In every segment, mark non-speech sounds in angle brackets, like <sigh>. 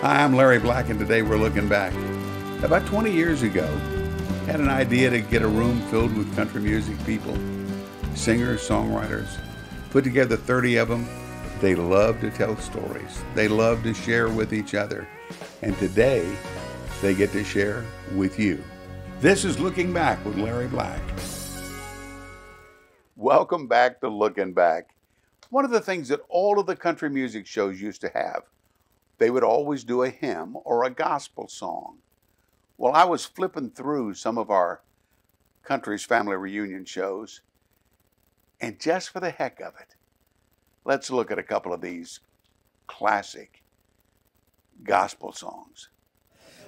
Hi, I'm Larry Black, and today we're looking back. About 20 years ago, had an idea to get a room filled with country music people, singers, songwriters, put together 30 of them. They love to tell stories. They love to share with each other. And today, they get to share with you. This is Looking Back with Larry Black. Welcome back to Looking Back. One of the things that all of the country music shows used to have they would always do a hymn or a gospel song. Well, I was flipping through some of our country's family reunion shows, and just for the heck of it, let's look at a couple of these classic gospel songs.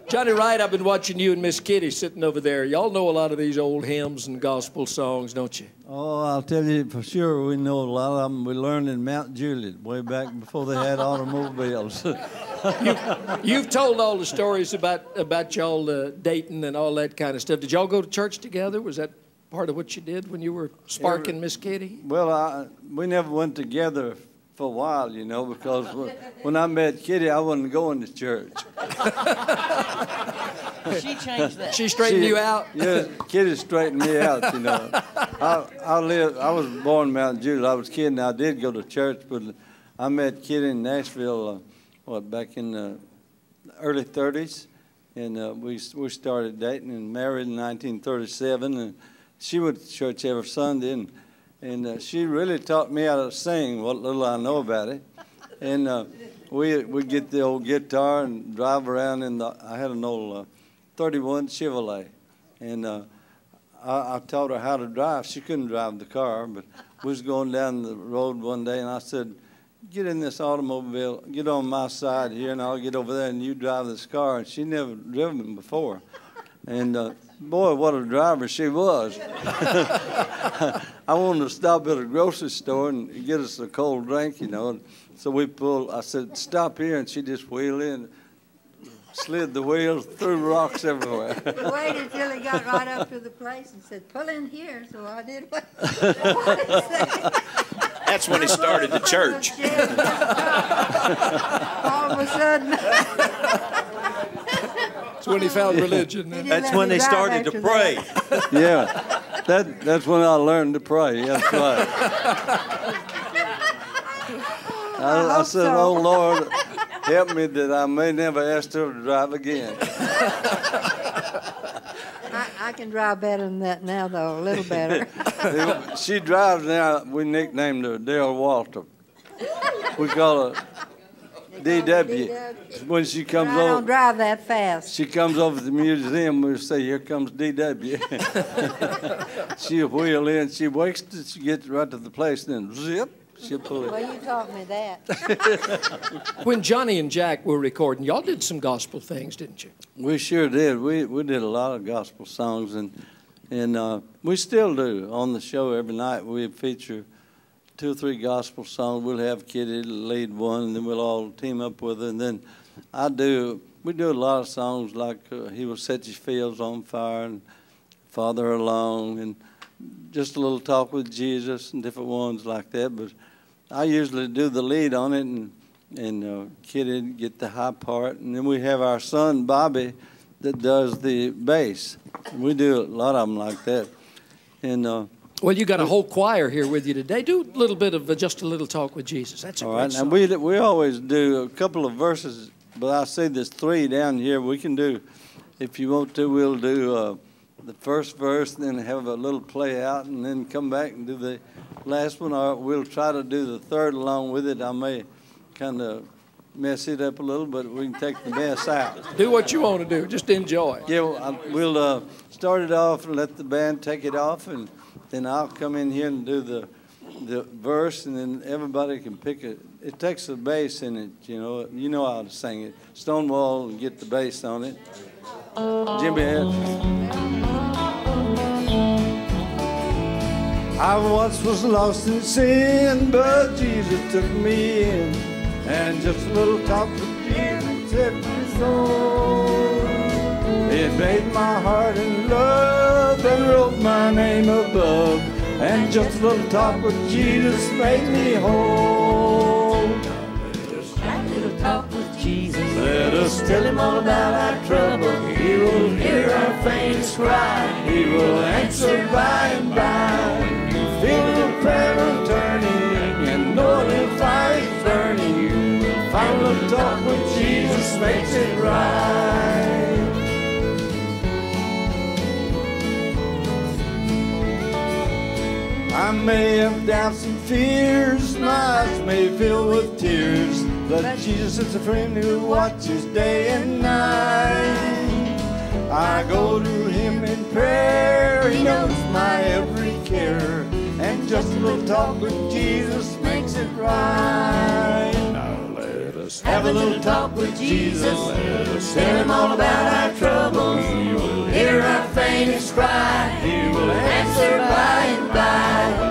Johnny Wright, I've been watching you and Miss Kitty sitting over there. Y'all know a lot of these old hymns and gospel songs, don't you? Oh, I'll tell you for sure, we know a lot of them. We learned in Mount Juliet way back before they had automobiles. <laughs> you, you've told all the stories about about y'all uh, dating and all that kind of stuff. Did y'all go to church together? Was that part of what you did when you were sparking Miss Kitty? Well, I, we never went together for a while, you know, because when I met Kitty, I wasn't going to church. <laughs> she changed that. She straightened She- you out. <laughs> Yeah, Kitty straightened me out, you know. <laughs> I, I live. I was born in Mount Juliet. I was kidding. I did go to church, but I met Kitty in Nashville. Uh, what back in the early '30s, and uh, we we started dating and married in 1937. And she went to church every Sunday, and and uh, she really taught me how to sing. What little I know about it, and. Uh, we we get the old guitar and drive around in the. I had an old uh, 31 Chevrolet, and uh, I, I taught her how to drive. She couldn't drive the car, but we was going down the road one day, and I said, "Get in this automobile, get on my side here, and I'll get over there, and you drive this car." And she never driven before, and uh, boy, what a driver she was! <laughs> I wanted to stop at a grocery store and get us a cold drink, you know. And so we pulled. I said, "Stop here," and she just wheeled in slid the wheels, threw rocks everywhere. Waited until he got right up to the place and said, pull in here, so I did what That's when he started the church. <laughs> All of a sudden. <laughs> That's when he oh. found religion. he That's when they started to pray. that. <laughs> yeah, that that's when I learned to pray. That's right. <laughs> I, I hope said, so. "Oh Lord, <laughs> help me that I may never ask her to drive again." I, I can drive better than that now, though, a little better. she drives now. We nicknamed her Darrell Waltrip. We call her DW. When she comes I don't over, drive that fast. She comes over to the museum. We say, "Here comes DW." <laughs> she'll wheel in. She waits till she gets right to the place, then zip, she'll pull it. Well, you taught me that. <laughs> When Johnny and Jack were recording, y'all did some gospel things, didn't you? We sure did. We we did a lot of gospel songs, and and uh, we still do on the show every night. We feature two or three gospel songs. We'll have Kitty lead one, and then we'll all team up with her. And then I do. We do a lot of songs like uh, "He Will Set Your Fields on Fire" and "Farther Along," and just a little talk with Jesus and different ones like that. But I usually do the lead on it, and and uh, Kitty get the high part, and then we have our son Bobby that does the bass. We do a lot of them like that, and. Uh, Well, you got a whole choir here with you today. Do a little bit of uh, just a little talk with Jesus. That's a All great right, song. and we we always do a couple of verses, but I see there's three down here. We can do, if you want to, we'll do uh, the first verse, and then have a little play out, and then come back and do the last one. Or we'll try to do the third along with it. I may kind of mess it up a little, but we can take the mess out. Do what you want to do. Just enjoy. Yeah, well, I- we'll uh, start it off and let the band take it off, and then I'll come in here and do the the verse, and then everybody can pick it. It takes a bass in it, you know. You know how to sing it. Stonewall and get the bass on it. Jimmy. I once was lost in sin, but Jesus took me in, and just a little talk with Jesus set me soul. It made my heart in love and wrote my name above. And just a little talk with Jesus made me whole. Little talk with Jesus. Let us Tell him all about our trouble. He will hear our faintest cry. He will I may have doubts and fears, my eyes may fill with tears, but Jesus is a friend who watches day and night. I go to him in prayer, he knows my every care, and just a little talk with Jesus makes it right. Have a little talk with Jesus. Tell him all about our troubles. He will hear our faintest cry. He will answer by and by.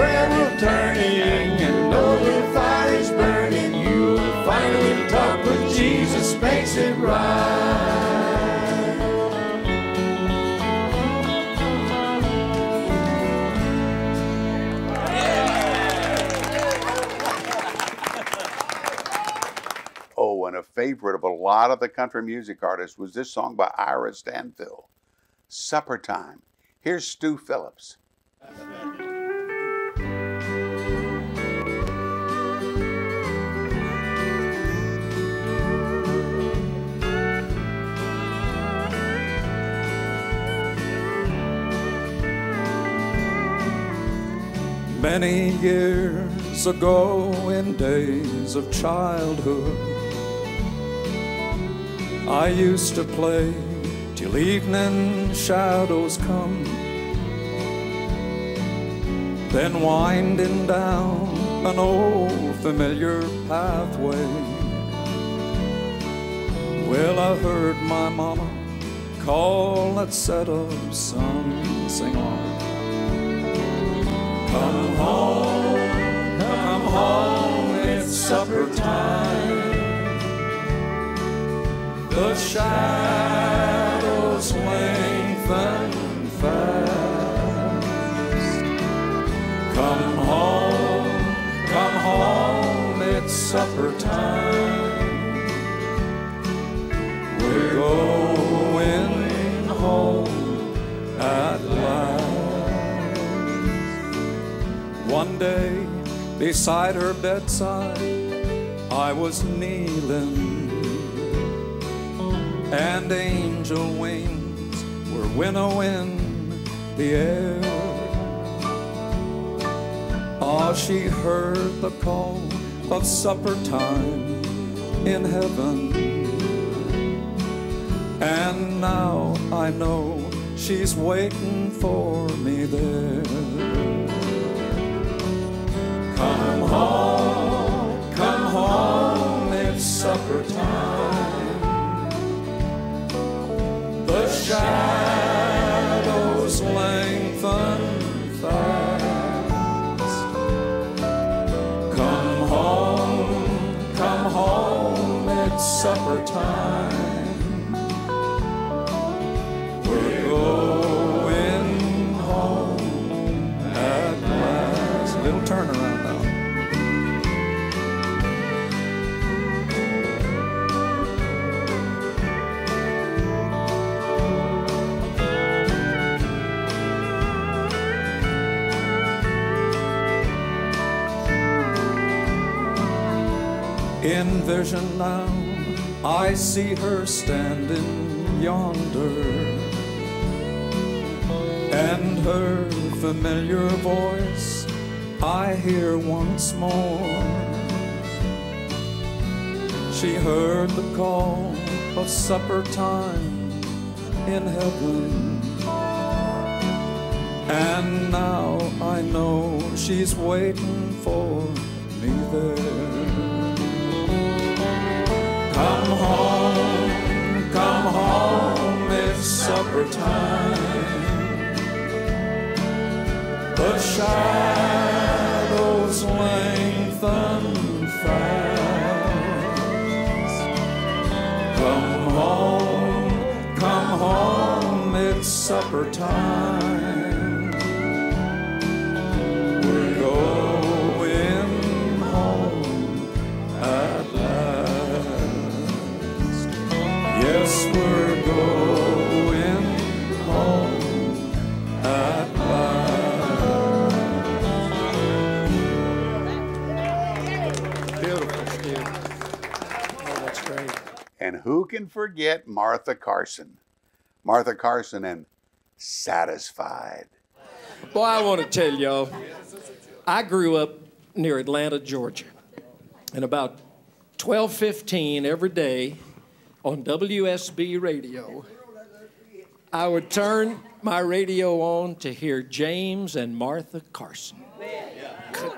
Prayer turning and know a little fire is burning, you will little talk with Jesus makes it right. Oh, and a favorite of a lot of the country music artists was this song by Ira Stanfill, Supper Time. Here's Stu Phillips. Many years ago, in days of childhood, I used to play till evening shadows come. Then winding down an old familiar pathway. Well, I heard my mama call that set of sun, sing on. Come home, come home, it's supper time. The shadows lengthen fast. Come home, come home, it's supper time. We're going day, beside her bedside, I was kneeling, and angel wings were winnowing the air. Ah, she heard the call of supper time in heaven. And now I know she's waiting for me there. Come home, come home, it's supper time. The shadows lengthen fast. Come home, come home, it's supper time. In vision now, I see her standing yonder, and her familiar voice I hear once more. She heard the call of supper time in heaven, and now I know she's waiting for me there. Come home, come home, it's supper time. The shadows lengthen fast. Come home, come home, it's supper time. Who can forget Martha Carson? Martha Carson and Satisfied. Boy, I want to tell y'all, I grew up near Atlanta, Georgia. And about 12:15 every day on WSB radio, I would turn my radio on to hear James and Martha Carson.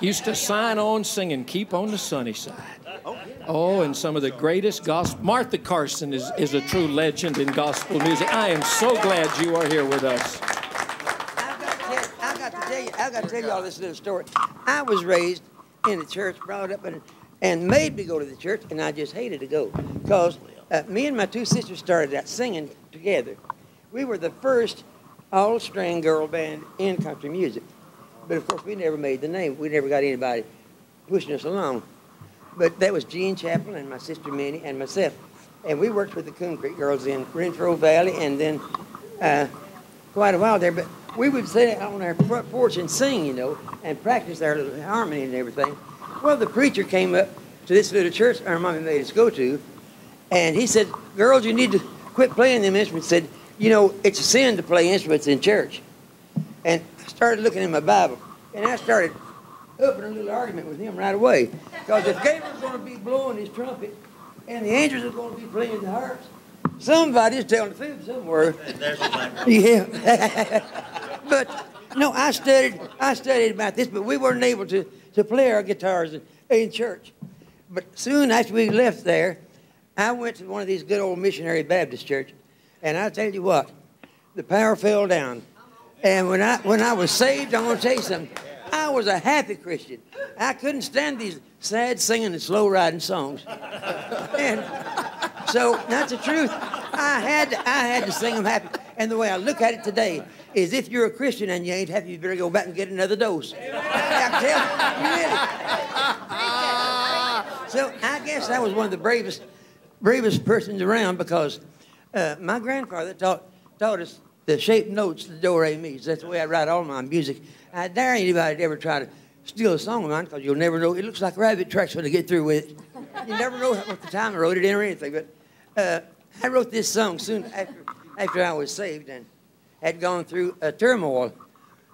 Used to sign on singing "Keep on the Sunny Side." Oh, and some of the greatest gospel. Martha Carson is, is a true legend in gospel music. I am so glad you are here with us. I got to tell you, I got to tell you all this little story. I was raised in the church, brought up in, and made me go to the church, and I just hated to go because uh, me and my two sisters started out singing together. We were the first all-string girl band in country music, but of course we never made the name. We never got anybody pushing us along. But that was Jean Chapel and my sister Minnie and myself, and we worked with the Coon Creek girls in Renfro Valley, and then uh, quite a while there. But we would sit on our front porch and sing, you know, and practice our little harmony and everything. Well, the preacher came up to this little church our mommy made us go to, and he said, "Girls, you need to quit playing them instruments." Said, "You know, it's a sin to play instruments in church." And I started looking in my Bible, and I started opening a little argument with him right away, because if Gabriel's going to be blowing his trumpet, and the angels are going to be playing the harps, somebody's telling the truth somewhere. yeah. <laughs> but no, I studied. I studied about this, but we weren't able to to play our guitars in, church. But soon after we left there, I went to one of these good old missionary Baptist churches, and I tell you what, the power fell down. And when I when I was saved, I'm going to tell you something. I was a happy Christian. I couldn't stand these sad singing and slow riding songs. And so that's the truth. I had to, I had to sing them happy. And the way I look at it today is if you're a Christian and you ain't happy, you better go back and get another dose. I tell you, really. So I guess I was one of the bravest bravest persons around because uh, my grandfather taught taught us the shape notes, the do re mi's. That's the way I write all my music. I dare anybody to ever try to steal a song of mine because you'll never know. It looks like rabbit tracks when they get through with it. You never know what the time I wrote it in or anything. But uh, I wrote this song soon after after I was saved and had gone through a turmoil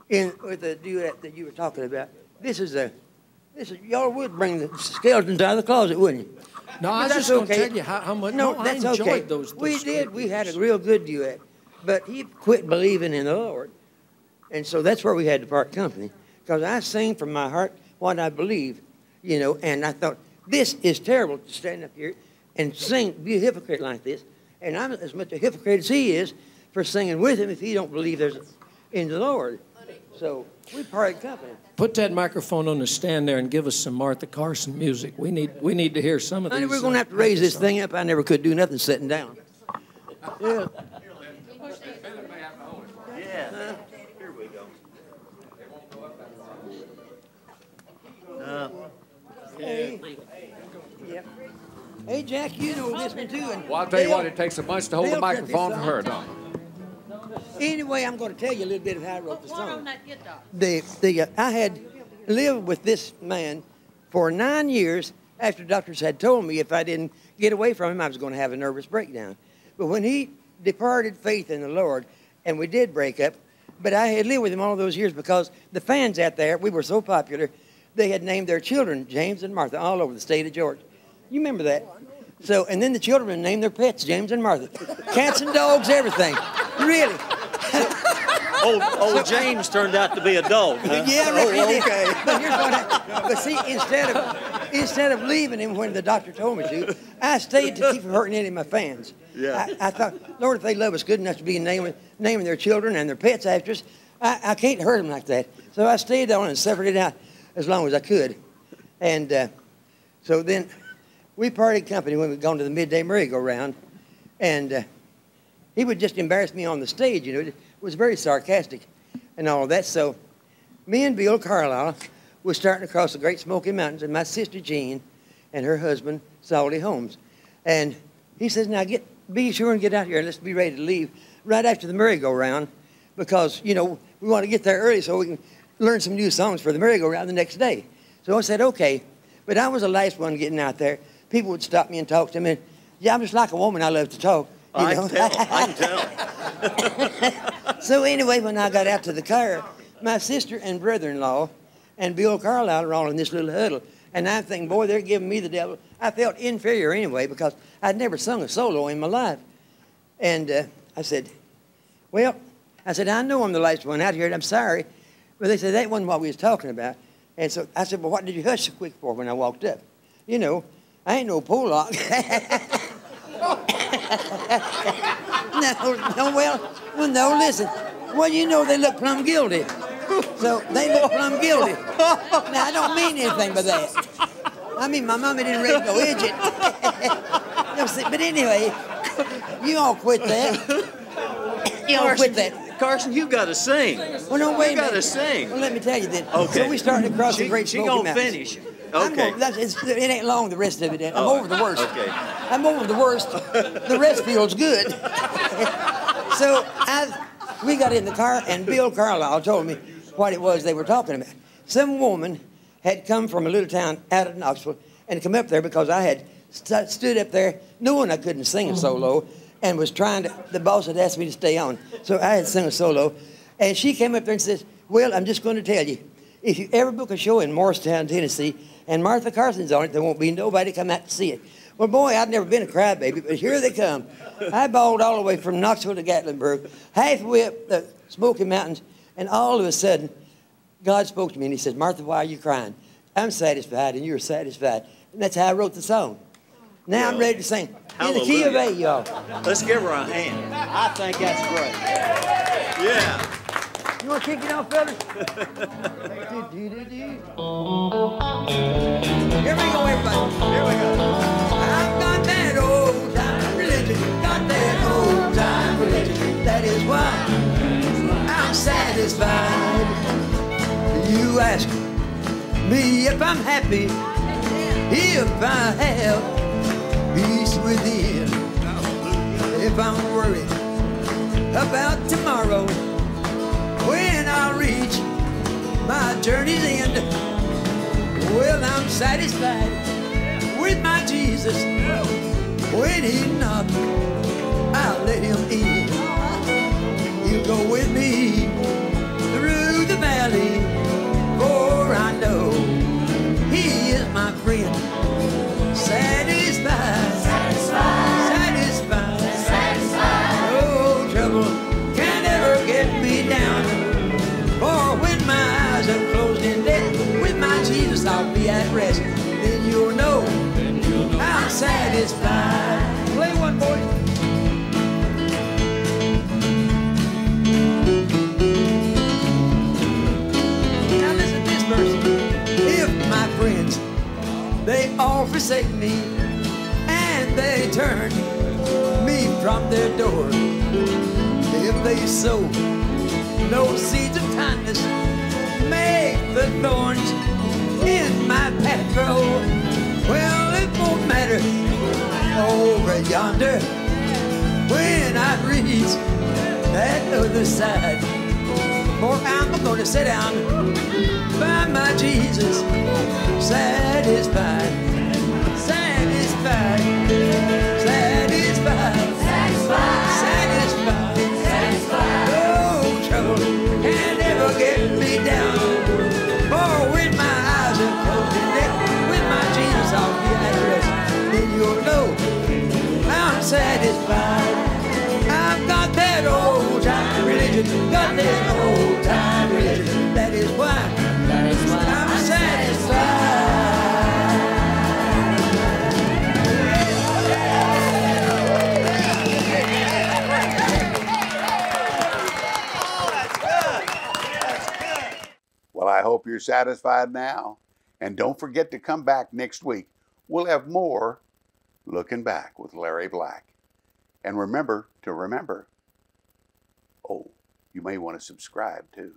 in with the duet that you were talking about. This is a this is y'all would bring the skeletons out of the closet, wouldn't you? No, I was just that's going to okay. tell you how, how much. No, No, I enjoyed okay. those, those. we did. We had a real good duet, but he quit believing in the Lord, and so that's where we had to part company. Because I sing from my heart what I believe, you know, and I thought this is terrible to stand up here and sing, be a hypocrite like this, and I'm as much a hypocrite as he is for singing with him if he don't believe there's in the Lord. So we parted company. Put that microphone on the stand there and give us some Martha Carson music. We need we need to hear some of Honey, these. we're going to uh, have to raise this thing up. I never could do nothing sitting down. Yeah. Hey. Yep. Hey, Jack, you know this one too. And Well, I'll tell you what, it takes a bunch to hold the Dale sent microphone this for her, song. don't? Anyway, I'm going to tell you a little bit of how I wrote the One song. on that guitar. the, the, uh, I had lived with this man for nine years after doctors had told me if I didn't get away from him, I was going to have a nervous breakdown. But when he departed faith in the Lord, and we did break up, but I had lived with him all those years because the fans out there, we were so popular, they had named their children James and Martha all over the state of Georgia. You remember that? So, and then the children named their pets James and Martha. Cats and dogs, everything. Really. <laughs> Old, old James turned out to be a dog. Huh? Yeah, right. Oh, he did. But here's what happened. But see, instead of instead of leaving him when the doctor told me to, I stayed to keep from hurting any of my fans. Yeah. I, I thought, Lord, if they love us good enough to be naming, naming their children and their pets after us, I, I can't hurt them like that. So I stayed on and suffered it out as long as I could. And uh, so then we parted company when we'd gone to the midday merry-go-round. And uh, he would just embarrass me on the stage, you know. It was very sarcastic and all that. So me and Bill Carlisle was starting to cross the Great Smoky Mountains, and my sister Jean and her husband, Salty Holmes. And he says, now get, be sure and get out here and let's be ready to leave right after the merry-go-round because, you know, we want to get there early so we can learn some new songs for the merry-go-round the next day. So I said, okay. But I was the last one getting out there. People would stop me and talk to me. And, yeah, I'm just like a woman. I love to talk. You I know? can tell. I can <laughs> tell. so anyway, when I got out to the car, my sister and brother-in-law and Bill Carlisle are all in this little huddle. And I'm thinking, boy, they're giving me the devil. I felt inferior anyway because I'd never sung a solo in my life. And uh, I said, well, I said, I know I'm the last one out here, and I'm sorry. But they said, that wasn't what we was talking about. And so I said, well, what did you hush so quick for when I walked up? You know, I ain't no Pollock. <laughs> no, no, well, well, no, listen. Well, you know they look plumb guilty. So they look plumb guilty. Now, I don't mean anything by that. I mean, my mama didn't raise no idiot. <laughs> But anyway, you all quit that. You all quit that. Carson, you got to sing. Well, no, wait You a got to sing. Well, let me tell you then. Okay. So we started across She- the Great she Smoky gonna Mountains. finish. I'm Okay. over- that's- it's- it ain't long, the rest of it. I'm Oh, over the worst. okay. I'm over the worst. The rest feels good. <laughs> so I, we got in the car, and Bill Carlisle told me what it was they were talking about. Some woman had come from a little town out of Knoxville and come up there because I had st- stood up there knowing I couldn't sing a solo mm-hmm. And was trying to, the boss had asked me to stay on. So I had sung a solo. And she came up there and says, Well, I'm just going to tell you, if you ever book a show in Morristown, Tennessee, and Martha Carson's on it, there won't be nobody come out to see it. Well, boy, I'd never been a crybaby, but here they come. I bawled all the way from Knoxville to Gatlinburg, halfway up the Smoky Mountains, and all of a sudden, God spoke to me and He said, Martha, why are you crying? I'm satisfied, and you're satisfied. And that's how I wrote the song. Now I'm ready to sing. In the key of A, y'all. Let's give her a hand. I think that's great. Yeah. You want to kick it off, fellas? Here we go, everybody. Here we go. I've got that old time religion, got that old time religion. That is why I'm satisfied. You ask me if I'm happy, if I have peace within, if I'm worried about tomorrow when I reach my journey's end. Well, I'm satisfied with my Jesus. When he knocks, I'll let him in. You go with me through the valley, for I know satisfied. Play one, boys. Now listen to this verse. If my friends, they all forsake me, and they turn me from their door, if they sow no seeds of kindness, make the thorns in my path grow. Yonder when I reach that other side. For I'm gonna sit down by my Jesus, satisfied, satisfied, satisfied. I've got that old time religion, got that old time religion. That is why. Well, I hope you're satisfied now. And don't forget to come back next week. We'll have more Looking Back with Larry Black. And remember to remember, oh, you may want to subscribe too.